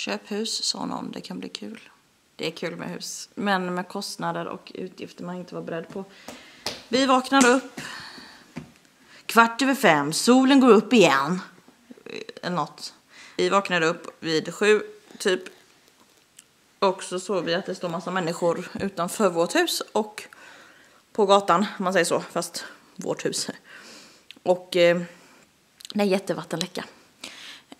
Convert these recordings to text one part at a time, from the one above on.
Köp hus, sa någon, det kan bli kul. Det är kul med hus, men med kostnader och utgifter man inte var beredd på. Vi vaknar upp. Kvart över fem, solen går upp igen. Något. Vi vaknade upp vid sju, typ. Och så såg vi att det står massa människor utanför vårt hus och på gatan, om man säger så, fast vårt hus. Och eh, det är jättevattenläcka.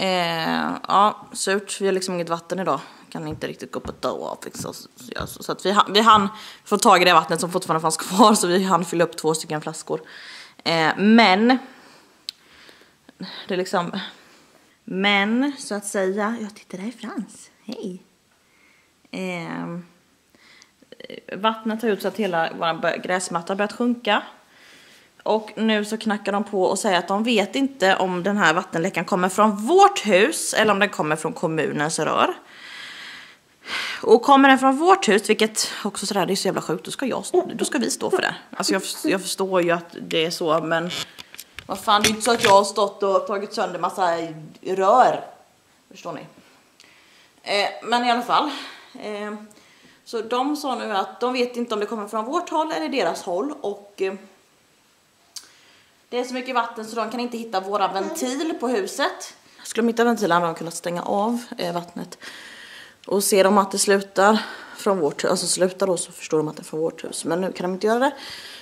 Eh, ja, surt. Vi har liksom inget vatten idag. Kan inte riktigt gå på toa och fixa så, så, så att vi, vi hann få tag i det vattnet som fortfarande fanns kvar så vi hann fylla upp två stycken flaskor. Eh, men det är liksom men så att säga, jag tittar där är Frans, hej. Eh, vattnet har gjort så att hela vår gräsmatta börjat sjunka. Och nu så knackar de på och säger att de vet inte om den här vattenläckan kommer från vårt hus eller om den kommer från kommunens rör. Och kommer den från vårt hus, vilket också sådär, det är så jävla sjukt, då ska, jag, då ska vi stå för det. Alltså jag, jag förstår ju att det är så, men vad fan, det är inte så att jag har stått och tagit sönder massa rör. Förstår ni? Eh, men i alla fall. Eh, så de sa nu att de vet inte om det kommer från vårt håll eller deras håll och eh, det är så mycket vatten så de kan inte hitta våra ventil på huset. Skulle de hitta ventilen hade de kunnat stänga av eh, vattnet och ser de att det slutar från vårt hus, alltså slutar då så förstår de att det är från vårt hus. Men nu kan de inte göra det.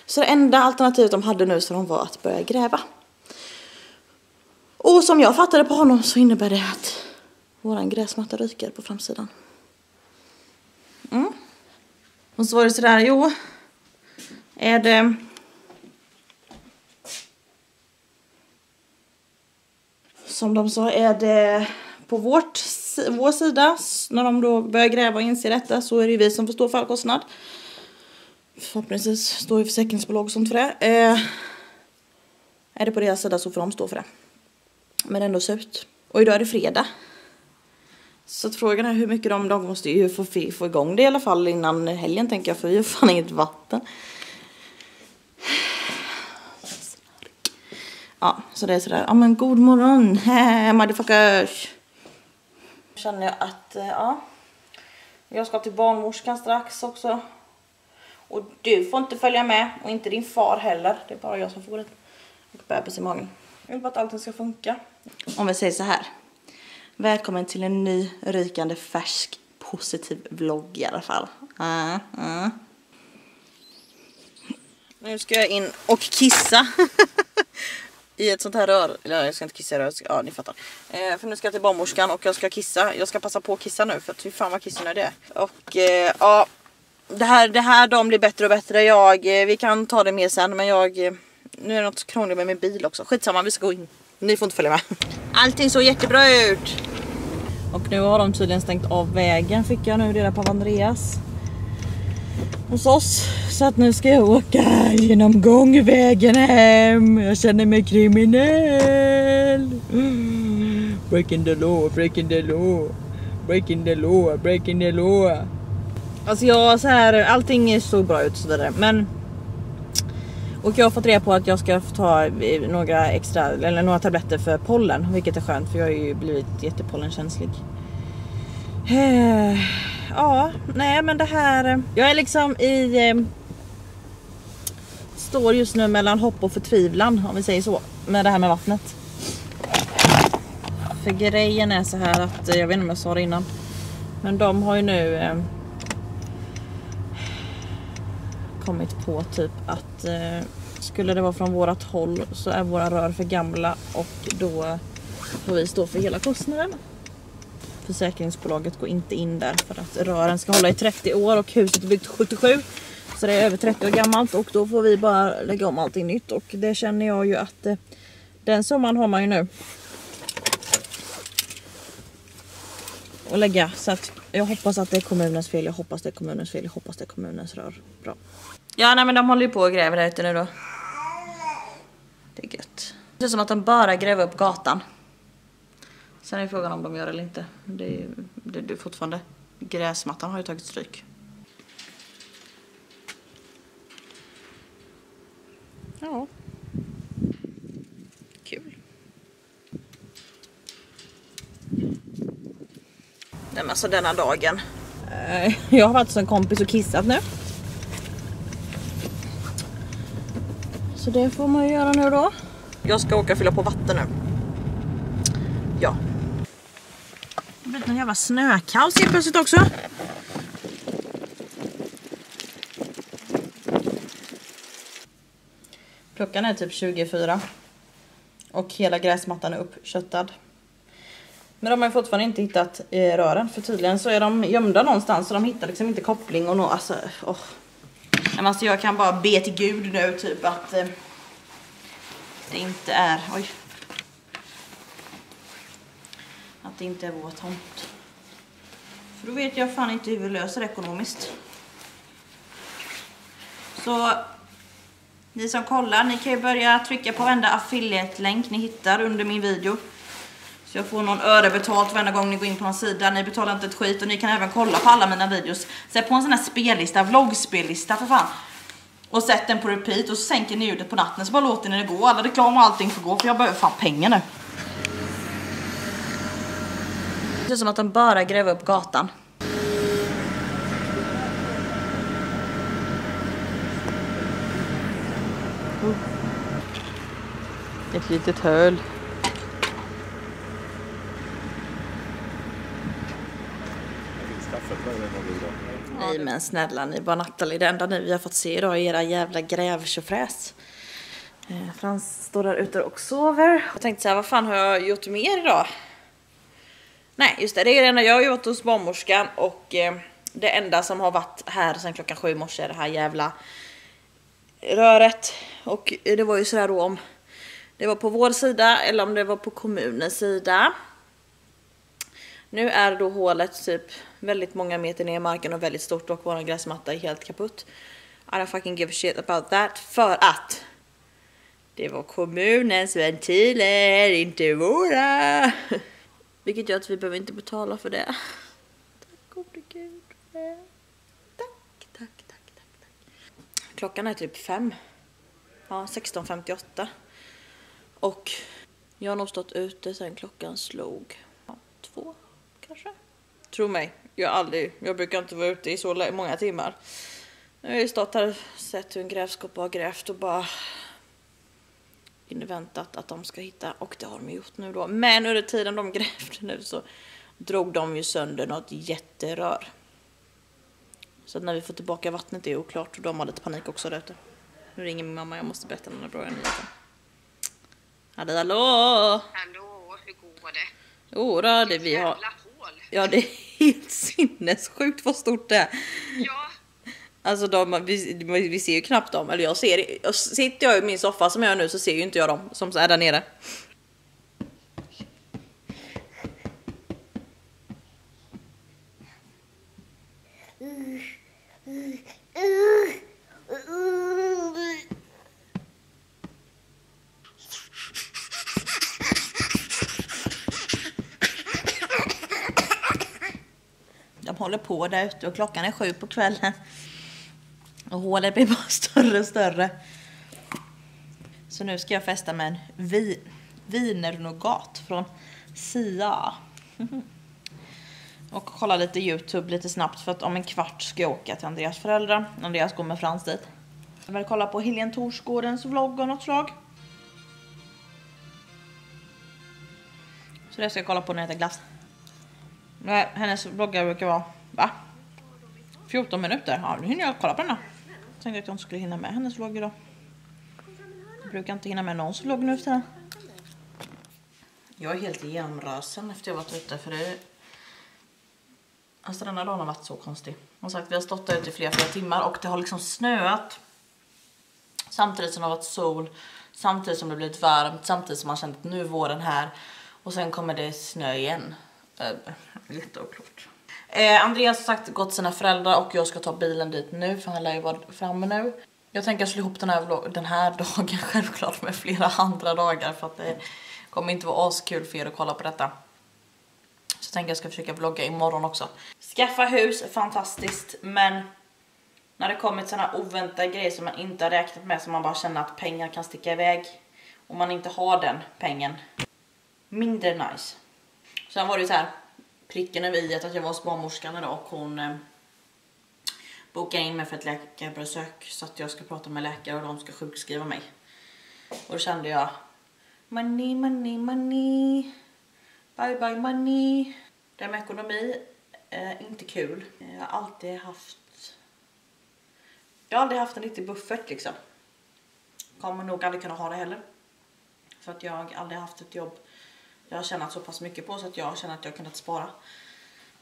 Så det enda alternativet de hade nu så de var att börja gräva. Och som jag fattade på honom så innebär det att våran gräsmatta ryker på framsidan. Mm. Och så var det sådär, jo, är det som de sa, är det på vårt, vår sida, när de då börjar gräva och inser detta, så är det ju vi som får stå för all kostnad. Förhoppningsvis står ju försäkringsbolag och sånt för det. Eh, är det på deras sida så får de stå för det. Men ändå surt. Och idag är det fredag. Så att frågan är hur mycket de, de måste ju få, få igång det i alla fall innan helgen tänker jag, för vi har fan inget vatten. Ja, så det är sådär, ja men god morgon, motherfuckers. Känner jag att, eh, ja. Jag ska till barnmorskan strax också. Och du får inte följa med och inte din far heller. Det är bara jag som får det. Och bebis i magen. Jag vill bara att allting ska funka. Om vi säger så här. Välkommen till en ny, rykande, färsk, positiv vlogg i alla fall. Uh, uh. Nu ska jag in och kissa. I ett sånt här rör. Eller jag ska inte kissa i rör. Ja ni fattar. Eh, för nu ska jag till barnmorskan och jag ska kissa. Jag ska passa på att kissa nu för att fy fan vad kissnödig jag är. Och eh, ja. Det här, det här de blir bättre och bättre. Jag, eh, vi kan ta det mer sen men jag eh, nu är det något krångligt med min bil också. Skitsamma, vi ska gå in. Ni får inte följa med. Allting såg jättebra ut. Och nu har de tydligen stängt av vägen fick jag nu reda på av Andreas. Hos oss. Så att nu ska jag åka genom gångvägen hem. Jag känner mig kriminell. Breaking the law, breaking the law. Breaking the law, breaking the law. Alltså jag så här, allting såg bra ut och så vidare. Men och jag har fått reda på att jag ska ta eh, några extra eller några tabletter för pollen, vilket är skönt för jag har ju blivit jättepollenkänslig. Eh, ja, nej men det här. Jag är liksom i. Eh, Står just nu mellan hopp och förtvivlan om vi säger så med det här med vattnet. För grejen är så här att eh, jag vet inte om jag sa det innan, men de har ju nu. Eh, kommit på typ att eh, skulle det vara från vårat håll så är våra rör för gamla och då får vi stå för hela kostnaden. Försäkringsbolaget går inte in där för att rören ska hålla i 30 år och huset är byggt 77. Så det är över 30 år gammalt och då får vi bara lägga om allting nytt och det känner jag ju att eh, den summan har man ju nu. Och lägga så att jag hoppas att det är kommunens fel, jag hoppas det är kommunens fel, jag hoppas det är kommunens rör. Bra. Ja nej men de håller ju på och gräver där ute nu då. Det är gött. Det är som att de bara gräver upp gatan. Sen är frågan om de gör det eller inte. Det är, det, det är fortfarande, gräsmattan har ju tagit stryk. Ja. Kul. men alltså denna dagen. Jag har varit en kompis och kissat nu. Så det får man ju göra nu då. Jag ska åka och fylla på vatten nu. Ja. Det blivit någon jävla snökaos helt plötsligt också. Klockan är typ 24. Och hela gräsmattan är uppköttad. Men de har fortfarande inte hittat eh, rören för tydligen så är de gömda någonstans så de hittar liksom inte koppling och nå, alltså, oh. alltså jag kan bara be till gud nu typ att eh, det inte är, oj. Att det inte är vår tomt. För då vet jag fan inte hur vi löser det ekonomiskt. Så ni som kollar, ni kan ju börja trycka på varenda affiliate-länk ni hittar under min video. Så jag får någon öre betalt varje gång ni går in på någon sida. Ni betalar inte ett skit och ni kan även kolla på alla mina videos. Sätt på en sån här spellista, vloggspellista för fan. Och sätt den på repeat och så sänker ni ljudet på natten så bara låter ni det gå. Alla reklam och allting får gå för jag behöver fan pengar nu. Det ser som att de bara gräver upp gatan. Ett litet höl. Nej men snälla ni bara Nathalie, det enda ni vi har fått se idag är era jävla grävtjofräs. Eh, Frans står där ute och sover. Jag tänkte säga vad fan har jag gjort mer idag? Nej just det, det är det enda jag har gjort hos barnmorskan och eh, det enda som har varit här sen klockan sju i morse är det här jävla röret. Och det var ju sådär då om det var på vår sida eller om det var på kommunens sida. Nu är då hålet typ väldigt många meter ner i marken och väldigt stort och vår gräsmatta är helt kaputt. I don't fucking give a shit about that för att det var kommunens ventiler, inte våra. Vilket gör att vi behöver inte betala för det. Tack gode gud. Tack, tack, tack, tack, tack. Klockan är typ fem. Ja, 16.58. Och jag har nog stått ute sen klockan slog ja, två kanske. Tro mig, jag, aldrig, jag brukar inte vara ute i så många timmar. Nu har jag stått här och sett hur en grävskopa har grävt och bara inväntat att de ska hitta och det har de gjort nu då. Men under tiden de grävde nu så drog de ju sönder något jätterör. Så när vi får tillbaka vattnet är oklart och de har lite panik också där ute. Nu ringer min mamma, jag måste berätta den här bra nyheten. Hallå, hallå! Hallå, hur går det? Jo då, det vi har... Hål! Ja, det är helt sinnessjukt vad stort det är. Ja, Alltså de, vi, vi ser ju knappt dem, eller jag ser, sitter jag i min soffa som jag gör nu så ser ju inte jag dem som är där nere. Håller på där ute och klockan är sju på kvällen. Och hålet blir bara större och större. Så nu ska jag festa med en vi, wienernogat från Sia. Och kolla lite Youtube lite snabbt för att om en kvart ska jag åka till Andreas föräldrar. Andreas går med Frans dit. Jag vill kolla på Helene Torsgårdens vlogg av något slag. Så det ska jag kolla på när jag äter glass. Nej, hennes vloggar brukar vara, va? 14 minuter? Ja, nu hinner jag kolla på den då. Tänkte att jag inte skulle hinna med hennes vlogg idag. Jag brukar inte hinna med någons vlogg nu efter. Jag är helt genomrösen efter jag varit ute för det... Alltså den här dagen har varit så konstig. Som sagt, vi har stått där ute i flera, flera timmar och det har liksom snöat. Samtidigt som det har varit sol, samtidigt som det blivit varmt, samtidigt som man känt att nu är våren här. Och sen kommer det snö igen. Äh, jätteoklart. Eh, Andreas har sagt gått till sina föräldrar och jag ska ta bilen dit nu för han lär ju vara framme nu. Jag tänker slå ihop den här, den här dagen självklart med flera andra dagar för att det kommer inte vara askul för er att kolla på detta. Så jag tänker jag ska försöka vlogga imorgon också. Skaffa hus fantastiskt men när det kommer till sådana oväntade grejer som man inte har räknat med som man bara känner att pengar kan sticka iväg och man inte har den pengen mindre nice. Sen var det ju så här pricken över i att jag var hos barnmorskan idag och hon eh, bokade in mig för ett läkarbesök så att jag ska prata med läkare och de ska sjukskriva mig. Och då kände jag money, money, money, bye bye money. Det här med ekonomi är inte kul. Jag har alltid haft jag har aldrig haft en riktig buffert liksom. Kommer nog aldrig kunna ha det heller. För att jag aldrig haft ett jobb jag har tjänat så pass mycket på så att jag känner att jag har kunnat spara.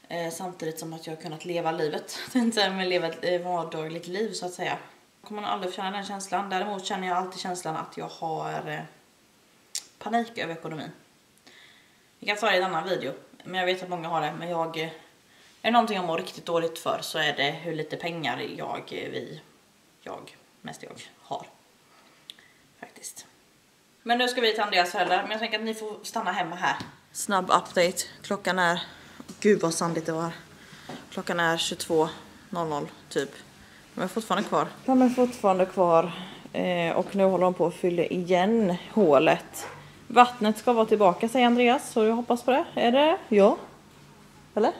Eh, samtidigt som att jag har kunnat leva livet. Inte med leva ett eh, vardagligt liv så att säga. Jag kommer aldrig känna den känslan. Däremot känner jag alltid känslan att jag har eh, panik över ekonomin. Vi kan ta det i en annan video. Men jag vet att många har det. Men jag... Eh, är det någonting jag mår riktigt dåligt för så är det hur lite pengar jag, eh, vi, jag, mest jag, har. Faktiskt. Men nu ska vi till Andreas föräldrar. Men jag tänker att ni får stanna hemma här. Snabb update. Klockan är... Gud vad sandigt det var. Klockan är 22.00 typ. De är fortfarande kvar. De är fortfarande kvar. Eh, och nu håller de på att fylla igen hålet. Vattnet ska vara tillbaka säger Andreas. Så jag hoppas på det. Är det? Ja. Eller?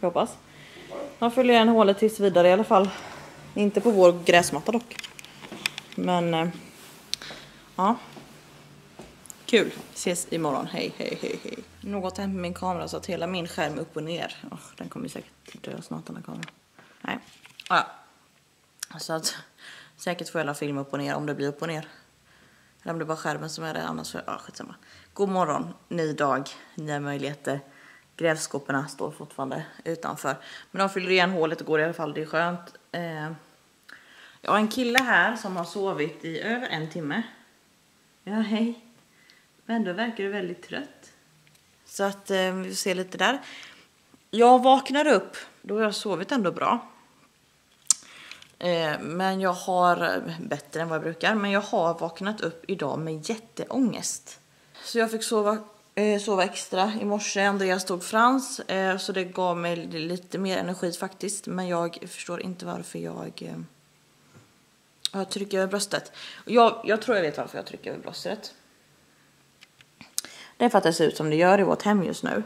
Jag hoppas. De fyller igen hålet tills vidare i alla fall. Inte på vår gräsmatta dock. Men... Eh, Ja. Kul. Ses imorgon. Hej, hej, hej, hej. Något hänt med min kamera så att hela min skärm är upp och ner. Oh, den kommer säkert dö snart den här kameran. Nej. Ah, ja. Så att säkert får jag alla upp och ner om det blir upp och ner. Eller om det är bara skärmen som är det. Annars får jag... Ja, skitsamma. God morgon. Ny dag. Nya möjligheter. Grävskoporna står fortfarande utanför. Men de fyller igen hålet och går i alla fall. Det är skönt. Eh, jag har en kille här som har sovit i över en timme. Ja, hej. Men då verkar du väldigt trött. Så att eh, vi får se lite där. Jag vaknar upp, då har jag sovit ändå bra. Eh, men jag har, eh, bättre än vad jag brukar, men jag har vaknat upp idag med jätteångest. Så jag fick sova, eh, sova extra i morse. Andreas tog Frans, eh, så det gav mig lite mer energi faktiskt. Men jag förstår inte varför jag eh, jag trycker över bröstet. Jag, jag tror jag vet varför jag trycker över bröstet. Det är för att det ser ut som det gör i vårt hem just nu.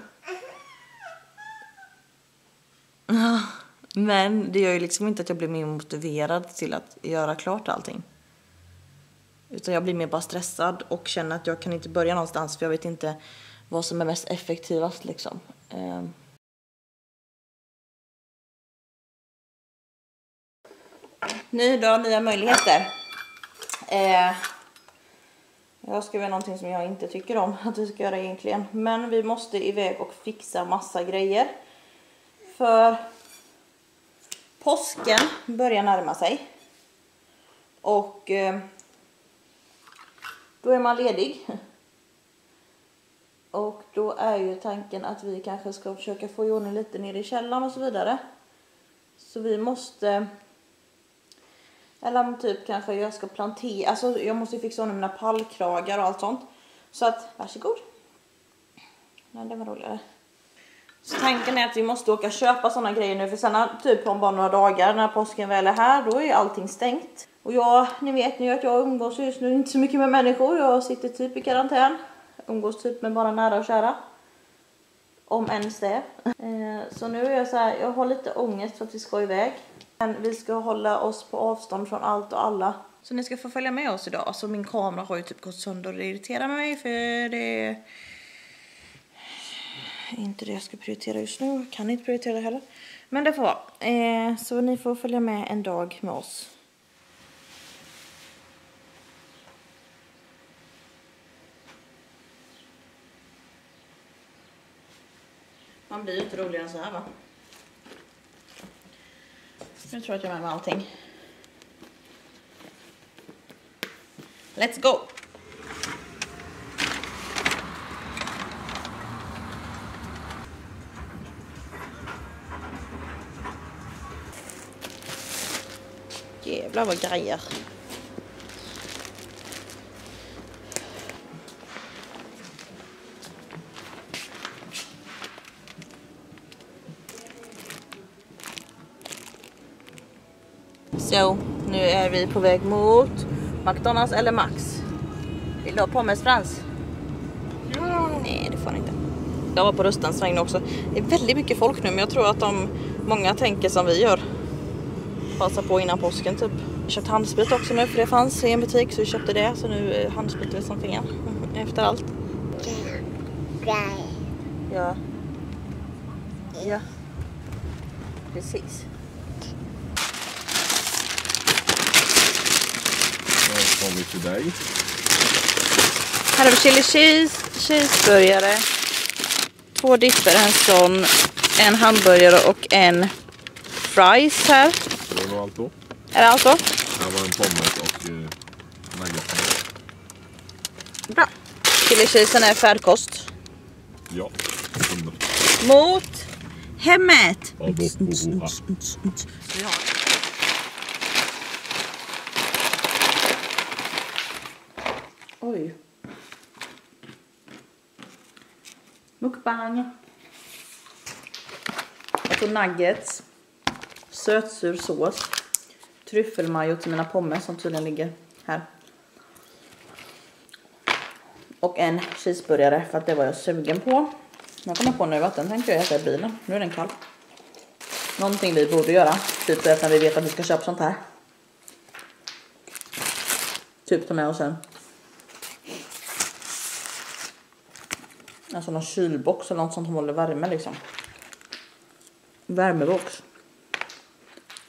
Men det gör ju liksom inte att jag blir mer motiverad till att göra klart allting. Utan jag blir mer bara stressad och känner att jag kan inte börja någonstans för jag vet inte vad som är mest effektivast liksom. Ehm. Ny dag, nya möjligheter. Eh, jag ska någonting som jag inte tycker om att vi ska göra egentligen. Men vi måste iväg och fixa massa grejer. För påsken börjar närma sig. Och eh, då är man ledig. Och då är ju tanken att vi kanske ska försöka få i ordning lite nere i källaren och så vidare. Så vi måste eller om typ kanske jag ska plantera, alltså jag måste ju fixa honom mina pallkragar och allt sånt. Så att, varsågod. Nej, det var roligare. Så tanken är att vi måste åka och köpa sådana grejer nu för sen typ om bara några dagar när påsken väl är här då är allting stängt. Och jag, ni vet ju att jag umgås just nu inte så mycket med människor. Jag sitter typ i karantän. Umgås typ med bara nära och kära. Om ens det. Eh, så nu är jag så här, jag har lite ångest för att vi ska iväg. Men vi ska hålla oss på avstånd från allt och alla. Så ni ska få följa med oss idag. Alltså min kamera har ju typ gått sönder och det irriterar mig för det är inte det jag ska prioritera just nu. Jag kan inte prioritera det heller. Men det får vara. Eh, så ni får följa med en dag med oss. Man blir ju inte roligare än så här va? Nu tror jag att jag har med mig allting. Let's go! Jävlar vad grejer. Så, nu är vi på väg mot McDonalds eller Max. Vill du ha pommes Frans? Ja. Nej, det får han inte. Jag var på Rustensväng också. Det är väldigt mycket folk nu men jag tror att de, många tänker som vi gör. Passa på innan påsken typ. Jag köpte handsprit också nu för det fanns i en butik så vi köpte det. Så nu är handsprit liksom tingen efter allt. Ja. Ja. Precis. Vi till dig? Här har vi chili cheese, cheeseburgare, två dipper, en sån, en hamburgare och en fries här. Det var allt då. Är det allt då? Här var en pommes och eh, nuggets. Bra. Chili cheesen är färdkost. Ja. Mot hemmet. Ja, bo, bo, bo, ha. Vi har. Oj. Mukbang. Jag tog nuggets. Sötsur sås. Tryffelmajo till mina pommes som tydligen ligger här. Och en cheeseburgare för att det var jag sugen på. Jag kommer på nu att den tänkte jag äta i bilen. Nu är den kall. Någonting vi borde göra. Typ när vi vet att vi ska köpa sånt här. Typ ta med oss en. Alltså en sån kylbox eller något sånt som håller värme liksom. Värmebox.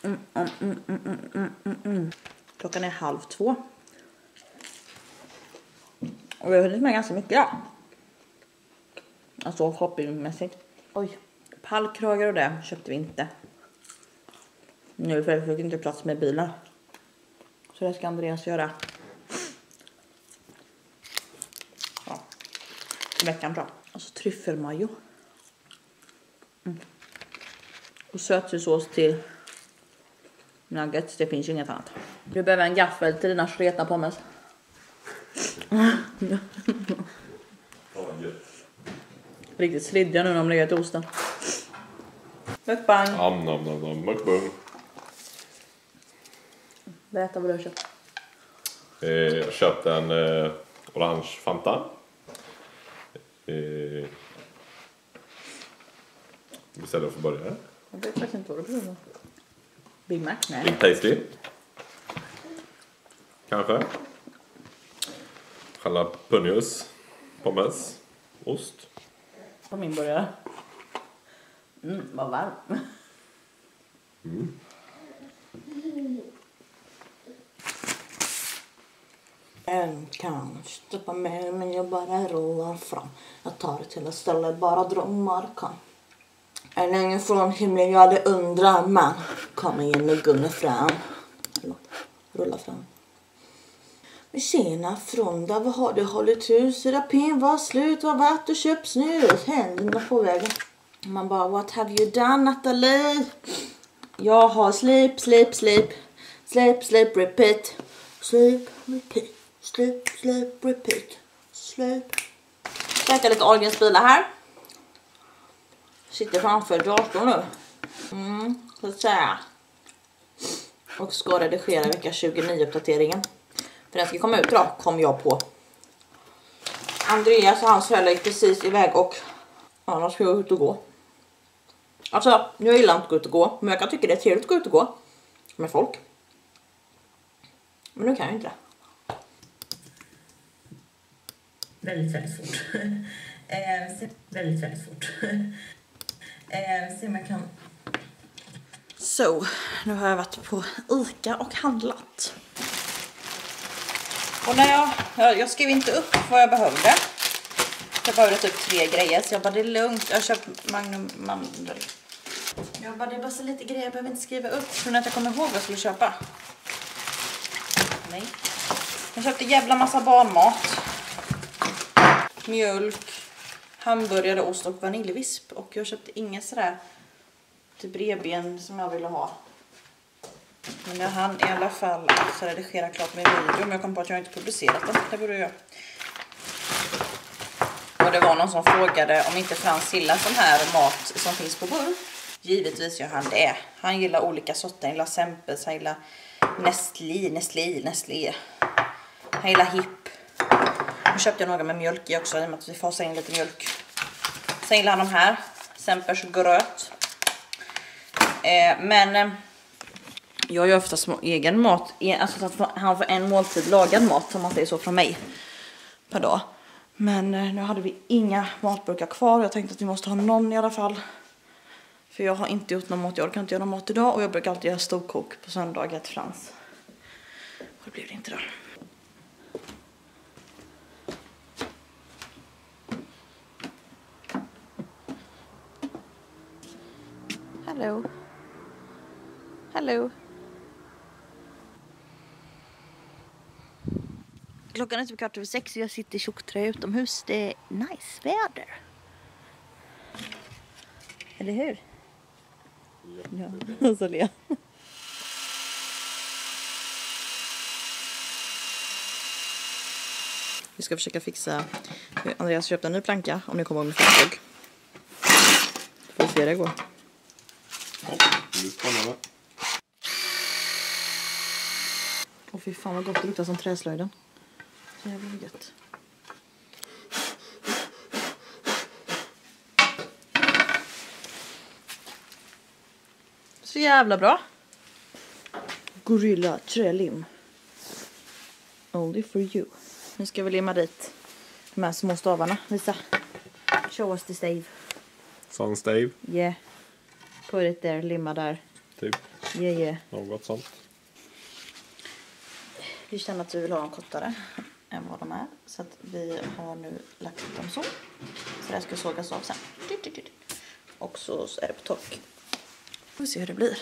Mm mm, mm, mm, mm, mm, mm, mm. Klockan är halv två. Och vi har hunnit med ganska mycket ja. Alltså shoppingmässigt. Oj. Pallkragar och det köpte vi inte. Nu för vi fick inte plats med bilen. Så det ska Andreas göra. Ja. I veckan tror jag. Alltså tryffelmajo. Mm. Och sötsursås till nuggets. Det finns ju inget annat. Du behöver en gaffel till dina sketna pommes. Riktigt sliddiga nu när de legat i osten. Mukbang. Am, nam, nam, nam. Mukbang. Berätta vad du har köpt. Eh, jag köpte en eh, orange Fanta. Eh, beställde för burgare. Jag vet faktiskt inte vad du behöver. Big Mac? Nej. Big Tasty. Kanske. Jalapenos. Pommes. Ost. På min burgare. Mm, vad varm. En kan stoppa mig, men jag bara rullar fram. Jag tar det till ett ställe bara drömmar kan. Är länge från himlen jag det undrar men kom igen nu gunna fram. Rulla fram. Men tjena Fronda, vad har du hållit hus? Rapin var slut, vad vart du köpt snus? Händerna på vägen. Man bara, what have you done Nathalie? Jag har sleep, sleep, sleep. Sleep, sleep, repeat. Sleep, repeat. Sleep, sleep, repeat. Sleep. Käkar lite Ahlgrens bilar här. Sitter framför datorn nu. Mm, så att säga. Och ska redigera vecka 29 uppdateringen. För den ska komma ut idag, kom jag på. Andreas och hans föräldrar gick precis iväg och ja, de ska ut och gå. Alltså, jag gillar inte att gå ut och gå, men jag kan tycka det är trevligt att gå ut och gå med folk. Men nu kan jag inte det. Väldigt, väldigt fort. eh, väldigt, väldigt fort. eh, se om jag kan... Så, nu har jag varit på Ica och handlat. Och när jag, jag, jag skrev inte upp vad jag behövde. Jag behövde typ tre grejer så jag bara det är lugnt. Jag har köpt Magnum mandel. Jag bara det är bara så lite grejer jag behöver inte skriva upp. Från att jag kommer ihåg vad jag skulle köpa. Nej. Jag köpte jävla massa barnmat. Mjölk, hamburgare, ost och vaniljvisp. Och jag köpte inget sådär typ revben som jag ville ha. Men jag hann i alla fall att redigera klart min video men jag kom på att jag inte publicerat den. Det borde jag göra. Och det var någon som frågade om inte Frans gillar sån här mat som finns på burk. Givetvis gör han det. Han gillar olika sorter. Han gillar Sempes, han gillar Nestlé, Nestlé, Nestlé. Han gillar Hipp. Nu köpte jag några med mjölk i också i och med att vi fasar in lite mjölk. Sen gillar han de här. Sempers gröt. Eh, men eh, jag gör oftast små- egen mat. Alltså så att han får en måltid lagad mat om man säger så från mig. Per dag. Men eh, nu hade vi inga matburkar kvar. Jag tänkte att vi måste ha någon i alla fall. För jag har inte gjort någon mat. Jag orkar inte göra någon mat idag. Och jag brukar alltid göra storkok på söndagar till Frans. Och det blev det inte då. Hello. Hello. Klockan är typ kvart över sex och jag sitter i tjocktröja utomhus. Det är nice väder. Eller hur? Ja, och så ler jag. Vi ska försöka fixa... Andreas köpte en ny planka om ni kommer ihåg med Facebook. Får vi se hur det går. Spännande. Åh fy fan vad gott det luktar som träslöjden. Jävla gött. Så jävla bra. Gorilla trälim. Only for you. Nu ska vi limma dit de här små stavarna. Visa. Show us the stave. Sån Stave, Yeah. Put it there, limma där. typ. Yeah yeah. Något sånt. Vi känner att vi vill ha dem kortare än vad de är. Så att vi har nu lagt dem så. Så det här ska sågas av sen. Och så är det på tork. Får vi se hur det blir.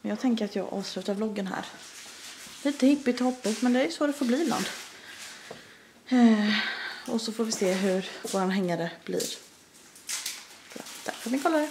Men jag tänker att jag avslutar vloggen här. Lite hippigt hoppigt men det är så det får bli ibland. Eh, och så får vi se hur våran hängare blir. Så, tack för att ni kollade.